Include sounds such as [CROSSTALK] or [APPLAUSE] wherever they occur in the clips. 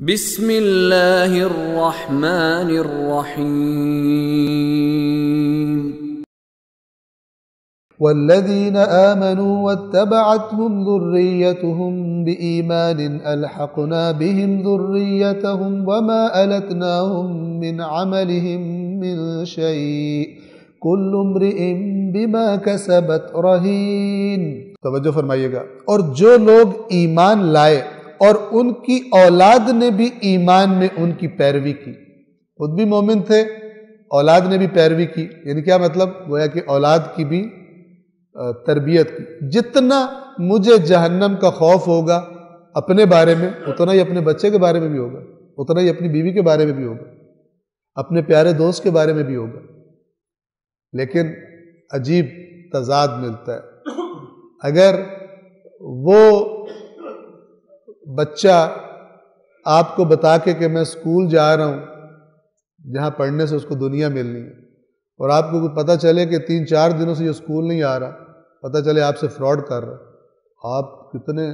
بسم اللہ الرحمن الرحیم والذين آمنوا واتبعتهم ذريتهم بإيمان ألحقنا بهم ذريتهم وما ألتناهم من عملهم من شيء. كل امرئ بما كسبت رهين. توجہ فرمائیے گا۔ اور جو لوگ ایمان لائے اور ان کی اولاد نے بھی ایمان میں ان کی پیروی کی۔ خود بھی مومن تھے، اولاد نے بھی پیروی کی۔ یعنی کیا مطلب؟ گویا کہ اولاد کی بھی تربیت کی۔ جتنا مجھے جہنم کا خوف ہوگا اپنے بارے میں، اتنا ہی اپنے بچے کے بارے میں بھی ہوگا۔ اتنا ہی اپنی بیوی کے بارے میں بھی ہوگا۔ اپنے پیارے دوست کے بارے میں بھی ہوگا۔ لیکن عجیب تضاد ملتا ہے۔ اگر وہ بچہ آپ کو بتا کے کہ میں اسکول جا رہا ہوں، جہاں پڑھنے سے اس کو دنیا ملنی ہے۔ اور آپ کو پتہ چلے کہ تین چار دنوں سے یہ اسکول نہیں آ رہا، پتہ چلے آپ سے فراڈ کر رہا آپ کتنے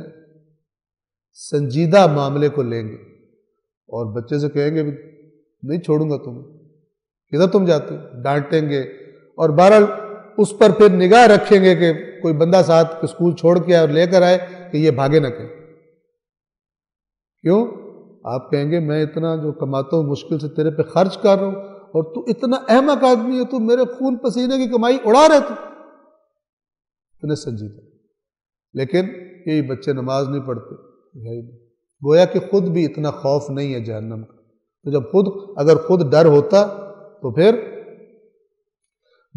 سنجیدہ معاملے کو لیں گے۔ اور بچے سے کہیں گے، نہیں چھوڑوں گا تمہیں۔ کدھر تم جاتے؟ ڈانٹیں گے۔ اور بہرحال اس پر پھر نگاہ رکھیں گے کہ کوئی بندہ ساتھ اسکول چھوڑ کے آئے اور لے کر آئے کہ یہ بھاگے نہ کہیں۔ کیوں؟ آپ کہیں گے میں اتنا جو کماتا ہوں مشکل سے تیرے پہ خرچ کر رہا ہوں اور تو اتنا احمق آدمی ہے تو میرے خون پسینے کی کمائی اڑا رہے تو۔ اتنے سنجیدہ۔ لیکن یہی بچے نماز نہیں پڑھتے۔ گویا کہ خود بھی اتنا خوف نہیں ہے جہنم کا۔ تو جب خود، اگر خود ڈر ہوتا تو پھر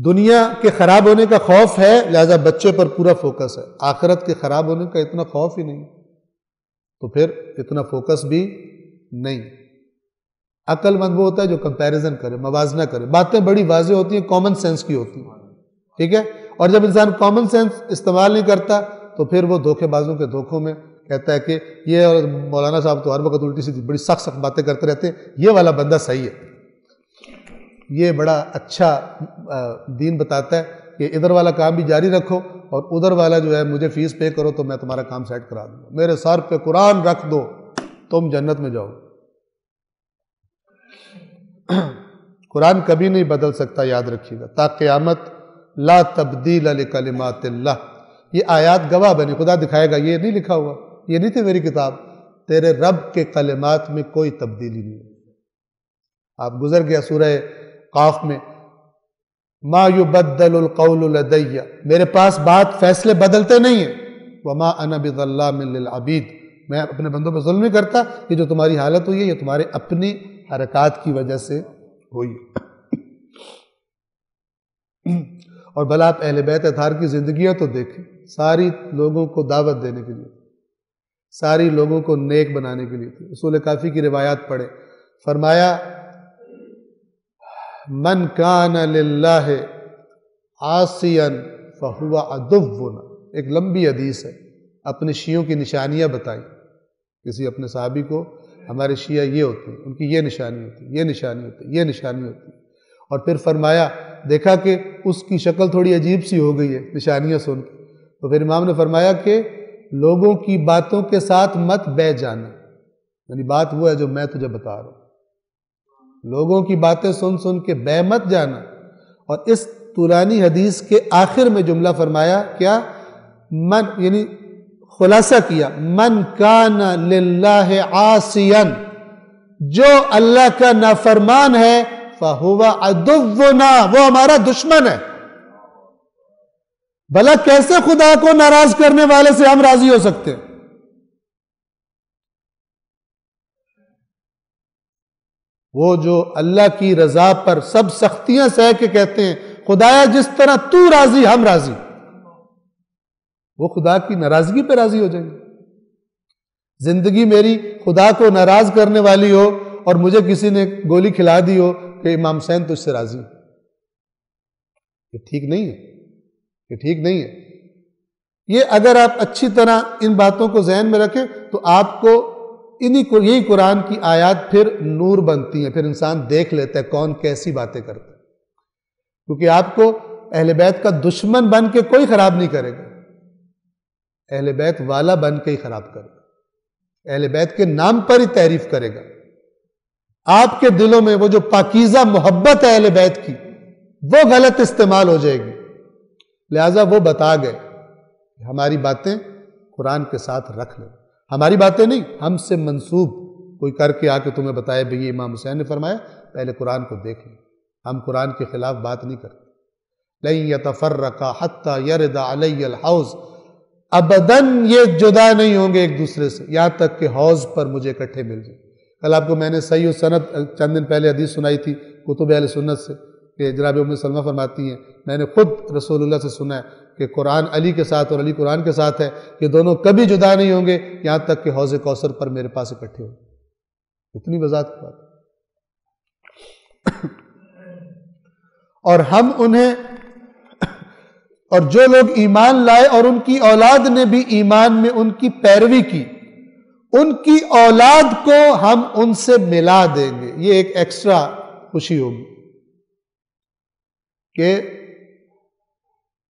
دنیا کے خراب ہونے کا خوف ہے، لہذا بچے پر پورا فوکس ہے۔ آخرت کے خراب ہونے کا اتنا خوف ہی نہیں۔ تو پھر اتنا فوکس بھی نہیں۔ عقل مند وہ ہوتا ہے جو کمپیریزن کرے، موازنہ کرے۔ باتیں بڑی واضح ہوتی ہیں کامن سینس کی ہوتی ہیں۔ ٹھیک ہے؟ اور جب انسان کامن سینس استعمال نہیں کرتا تو پھر وہ دھوکے بازوں کے دھوکوں میں کہتا ہے کہ یہ اور مولانا صاحب تو ہر وقت الٹی سی بڑی سخت سخت باتیں کرتے رہتے ہیں۔ یہ والا بندہ صحیح ہے۔ یہ بڑا اچھا دین بتاتا ہے۔ کہ ادھر والا کام بھی جاری رکھو اور ادھر والا جو ہے مجھے فیس پے کرو تو میں تمہارا کام سیٹ کرا دوں گا۔ میرے سر پہ قرآن رکھ دو، تم جنت میں جاؤ۔ [CLEARS THROAT] قرآن کبھی نہیں بدل سکتا، یاد رکھیے گا۔ تا قیامت لا تبدیل علی کلمات اللہ۔ یہ آیات گواہ بنی، خدا دکھائے گا۔ یہ نہیں لکھا ہوا، یہ نہیں تھی میری کتاب۔ تیرے رب کے کلمات میں کوئی تبدیلی نہیں آپ گزر گیا سورہ قاف میں۔ ما یبدل القول لدیہ میرے پاس بات فیصلے بدلتے نہیں ہیں. وما انا بظلام للعبید. میں اپنے بندوں پہ ظلم نہیں کرتا. یہ جو تمہاری حالت ہوئی ہے، یہ تمہارے اپنی حرکات کی وجہ سے ہوئی. اور بھلا آپ اہل بیت اتھار کی زندگیاں تو دیکھیں. ساری لوگوں کو دعوت دینے کے لیے. ساری لوگوں کو نیک بنانے کے لیے. اصول کافی کی روایات پڑھے فرمایا من کان للہ آسین فہوا ادونا ایک لمبی حدیث ہے۔ اپنے شیعوں کی نشانیاں بتائی کسی اپنے صحابی کو ہمارے شیعہ یہ ہوتے ہیں، ان کی یہ نشانی ہوتی ہے، یہ نشانی ہوتی ہے، یہ نشانی ہوتی ہے۔ اور پھر فرمایا، دیکھا کہ اس کی شکل تھوڑی عجیب سی ہو گئی ہے نشانیاں سن کے۔ تو پھر امام نے فرمایا کہ لوگوں کی باتوں کے ساتھ مت بہ جانا۔ یعنی بات وہ ہے جو میں تجھے بتا رہا ہوں۔ لوگوں کی باتیں سن سن کے بے مت جانا۔ اور اس طولانی حدیث کے آخر میں جملہ فرمایا، کیا؟ من یعنی خلاصہ کیا۔ من کان للہ آسین جو اللہ کا نافرمان ہے فہوا ادونا وہ ہمارا دشمن ہے۔ بھلا کیسے خدا کو ناراض کرنے والے سے ہم راضی ہو سکتے؟ ہیں وہ جو اللہ کی رضا پر سب سختیاں سہ کے کہتے ہیں، خدایا جس طرح تو راضی، ہم راضی۔ وہ خدا کی ناراضگی پہ راضی ہو جائیں گے۔ زندگی میری خدا کو ناراض کرنے والی ہو اور مجھے کسی نے گولی کھلا دی ہو کہ امام سین تو اس سے راضی۔ یہ ٹھیک نہیں ہے۔ یہ ٹھیک نہیں ہے۔ یہ اگر آپ اچھی طرح ان باتوں کو ذہن میں رکھیں تو آپ کو انہی کو یہی قرآن کی آیات پھر نور بنتی ہیں، پھر انسان دیکھ لیتا ہے کون کیسی باتیں کرتا ہے۔ کیونکہ آپ کو اہل بیت کا دشمن بن کے کوئی خراب نہیں کرے گا۔ اہل بیت والا بن کے ہی خراب کرے گا۔ اہل بیت کے نام پر ہی تعریف کرے گا۔ آپ کے دلوں میں وہ جو پاکیزہ محبت ہے اہل بیت کی، وہ غلط استعمال ہو جائے گی۔ لہذا وہ بتا گئے ہماری باتیں قرآن کے ساتھ رکھ لیں۔ ہماری باتیں نہیں، ہم سے منسوب۔ کوئی کر کے آ کے تمہیں بتایا بھئی امام حسین نے فرمایا، پہلے قرآن کو دیکھ لیں ہم قرآن کے خلاف بات نہیں کرتے۔ لئی یتفرقا حتی یرد علی الحوز ابدن یہ جدا نہیں ہوں گے ایک دوسرے سے، یہاں تک کہ حوض پر مجھے اکٹھے مل جائیں۔ کل آپ کو میں نے صحیح و سنت چند دن پہلے حدیث سنائی تھی، کتب اہل سنت سے۔ کہ جناب ام سلمہ فرماتی ہیں، میں نے خود رسول اللہ سے سنا ہے کہ قرآن علی کے ساتھ اور علی قرآن کے ساتھ ہے کہ دونوں کبھی جدا نہیں ہوں گے، یہاں تک کہ حوض کوثر پر میرے پاس اکٹھے ہوں۔ اتنی وضاحت کی بات۔ اور ہم انہیں، اور جو لوگ ایمان لائے اور ان کی اولاد نے بھی ایمان میں ان کی پیروی کی، ان کی اولاد کو ہم ان سے ملا دیں گے۔ یہ ایک ایکسٹرا خوشی ہوگی۔ کہ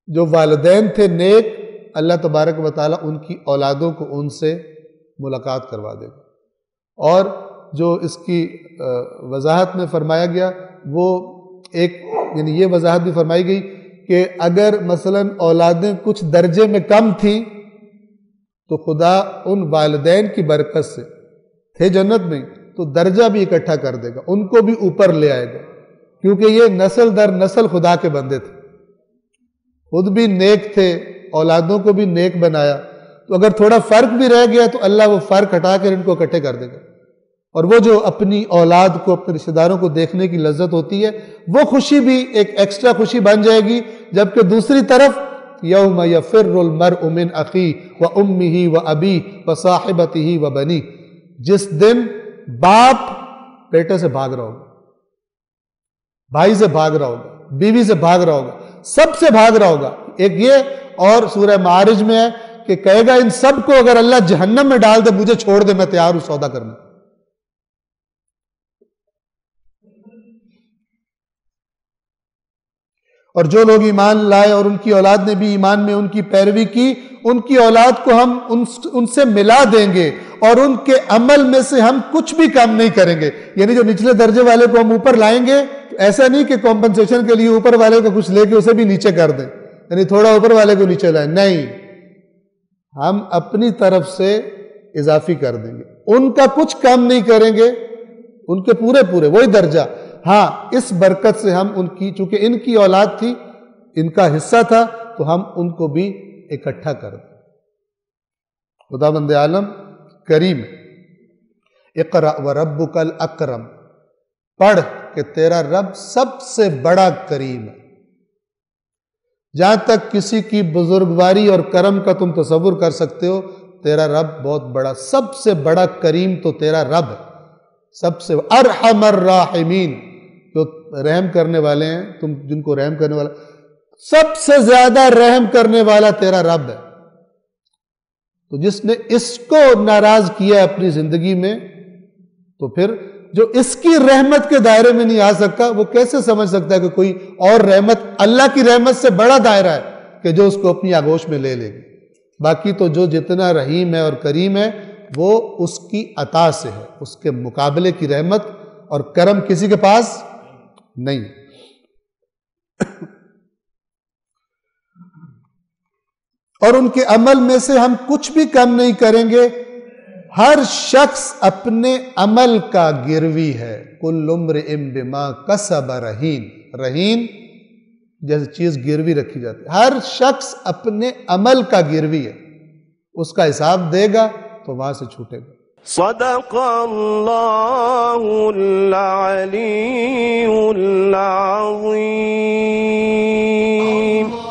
جو والدین تھے نیک، اللہ تبارک و تعالیٰ ان کی اولادوں کو ان سے ملاقات کروا دے گا۔ اور جو اس کی وضاحت میں فرمایا گیا، وہ ایک یعنی یہ وضاحت بھی فرمائی گئی کہ اگر مثلا اولادیں کچھ درجے میں کم تھیں، تو خدا ان والدین کی برکت سے، تھے جنت میں، تو درجہ بھی اکٹھا کر دے گا، ان کو بھی اوپر لے آئے گا۔ کیونکہ یہ نسل در نسل خدا کے بندے تھے۔ خود بھی نیک تھے، اولادوں کو بھی نیک بنایا۔ تو اگر تھوڑا فرق بھی رہ گیا تو اللہ وہ فرق ہٹا کر ان کو اکٹھے کر دے گا۔ اور وہ جو اپنی اولاد کو، اپنے رشتے داروں کو دیکھنے کی لذت ہوتی ہے، وہ خوشی بھی ایک ایکسٹرا خوشی بن جائے گی۔ جبکہ دوسری طرف، یوم یفر المرء من اخی و امی ہی و ابی و صاحبتی ہی و بنی جس دن باپ بیٹے سے بھاگ رہا ہوگا بھائی سے بھاگ رہا ہوگا، بیوی سے بھاگ رہا ہوگا، سب سے بھاگ رہا ہوگا۔ ایک یہ اور سورہ معارج میں ہے کہ کہے گا، ان سب کو اگر اللہ جہنم میں ڈال دے، مجھے چھوڑ دے، میں تیار ہوں سودا کرنے۔ اور جو لوگ ایمان لائے اور ان کی اولاد نے بھی ایمان میں ان کی پیروی کی، ان کی اولاد کو ہم ان سے ملا دیں گے اور ان کے عمل میں سے ہم کچھ بھی کام نہیں کریں گے۔ یعنی جو نچلے درجے والے کو ہم اوپر لائیں گے ایسا نہیں کہ کمپنسیشن کے لیے اوپر والے کو کچھ لے کے اسے بھی نیچے کر دیں یعنی تھوڑا اوپر والے کو نیچے لائیں۔ نہیں، ہم اپنی طرف سے اضافی کر دیں گے۔ ان کا کچھ کام نہیں کریں گے، ان کے پورے پورے، وہی درجہ۔ ہاں اس برکت سے ہم ان کی، چونکہ ان کی اولاد تھی، ان کا حصہ تھا، تو ہم ان کو بھی اکٹھا کر دیں۔ خدا بند عالم، کریم۔ اقرا و رب کل اکرم پڑھ۔ کہ تیرا رب سب سے بڑا کریم ہے۔ جہاں تک کسی کی بزرگواری اور کرم کا تم تصور کر سکتے ہو، تیرا رب بہت بڑا، سب سے بڑا کریم تو تیرا رب ہے۔ سب سے ارحم الراحمین، جو رحم کرنے والے ہیں، تم جن کو رحم کرنے والا، سب سے زیادہ رحم کرنے والا تیرا رب ہے۔ تو جس نے اس کو ناراض کیا اپنی زندگی میں، تو پھر جو اس کی رحمت کے دائرے میں نہیں آ سکتا، وہ کیسے سمجھ سکتا ہے کہ کوئی اور رحمت اللہ کی رحمت سے بڑا دائرہ ہے کہ جو اس کو اپنی آگوش میں لے لے گی؟ باقی تو جو جتنا رحیم ہے اور کریم ہے، وہ اس کی عطا سے ہے، اس کے مقابلے کی رحمت اور کرم کسی کے پاس نہیں۔ اور ان کے عمل میں سے ہم کچھ بھی کم نہیں کریں گے۔ ہر شخص اپنے عمل کا گروی ہے۔ کل عمر ام بما کسب رہین۔ رہین جیسے چیز گروی رکھی جاتی ہے۔ ہر شخص اپنے عمل کا گروی ہے۔ اس کا حساب دے گا تو وہاں سے چھوٹے گا۔ صدق اللہ العلی العظیم۔